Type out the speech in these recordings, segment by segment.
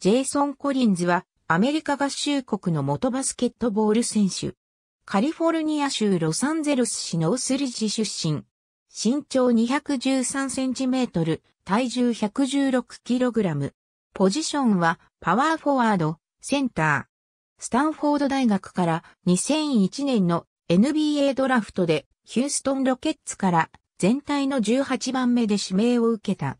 ジェイソン・コリンズはアメリカ合衆国の元バスケットボール選手。カリフォルニア州ロサンゼルス市ノースリッジ出身。身長213センチメートル、体重116キログラム。ポジションはパワーフォワード、センター。スタンフォード大学から2001年の NBA ドラフトでヒューストンロケッツから全体の18番目で指名を受けた。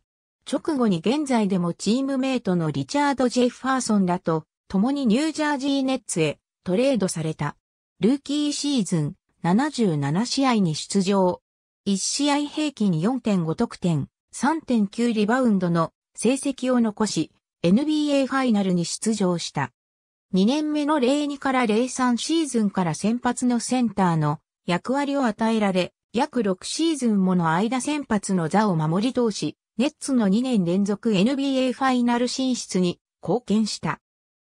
直後に現在でもチームメイトのリチャード・ジェファーソンらと共にニュージャージーネッツへトレードされた。ルーキーシーズン77試合に出場。1試合平均4.5得点、3.9リバウンドの成績を残し、NBA ファイナルに出場した。2年目の02から03シーズンから先発のセンターの役割を与えられ、約6シーズンもの間先発の座を守り通し、ネッツの2年連続 NBA ファイナル進出に貢献した。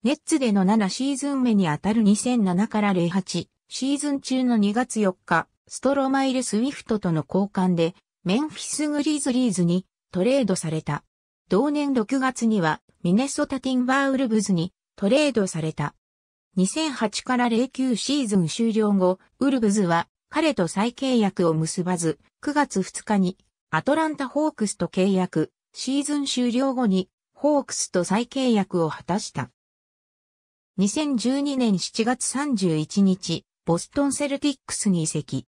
ネッツでの7シーズン目にあたる2007から08シーズン中の2月4日、ストロマイル・スウィフトとの交換でメンフィス・グリズリーズにトレードされた。同年6月にはミネソタ・ティンバーウルブズにトレードされた。2008から09シーズン終了後、ウルブズは彼と再契約を結ばず、9月2日にアトランタ・ホークスと契約、シーズン終了後にホークスと再契約を果たした。2012年7月31日、ボストンセルティックスに移籍。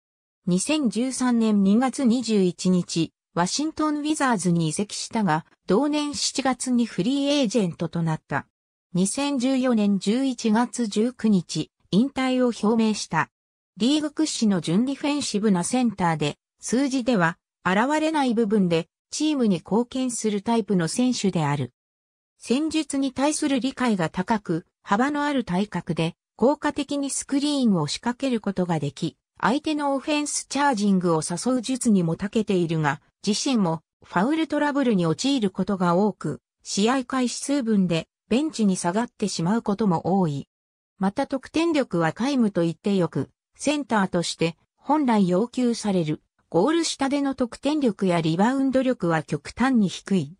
2013年2月21日、ワシントンウィザーズに移籍したが、同年7月にフリーエージェントとなった。2014年11月19日、引退を表明した。リーグ屈指の準ディフェンシブなセンターで、数字では現れない部分でチームに貢献するタイプの選手である。戦術に対する理解が高く、幅のある体格で効果的にスクリーンを仕掛けることができ、相手のオフェンスチャージングを誘う術にも長けているが、自身もファウルトラブルに陥ることが多く、試合開始数分でベンチに下がってしまうことも多い。また得点力は皆無と言ってよく、センターとして本来要求されるゴール下での得点力やリバウンド力は極端に低い。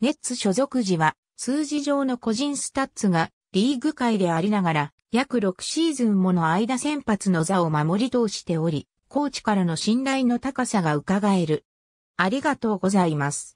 ネッツ所属時は数字上の個人スタッツがリーグ下位でありながら、約6シーズンもの間先発の座を守り通しており、コーチからの信頼の高さが伺える。ありがとうございます。